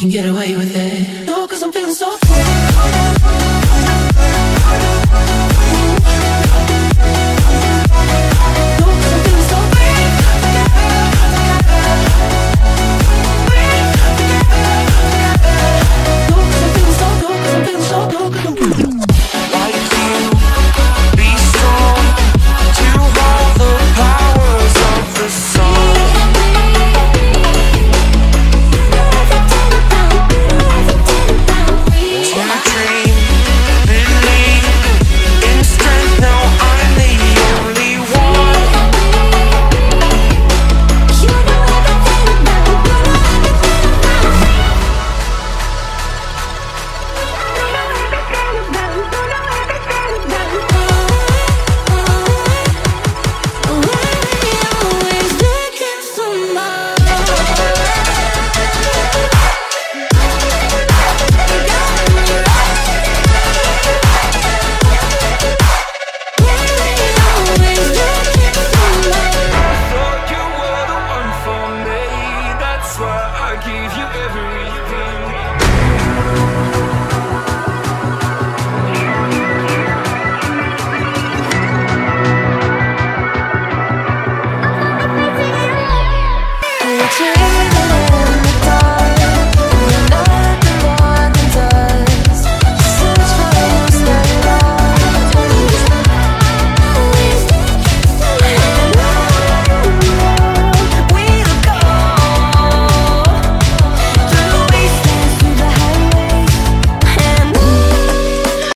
can get away with it. No, cause I'm feeling so free.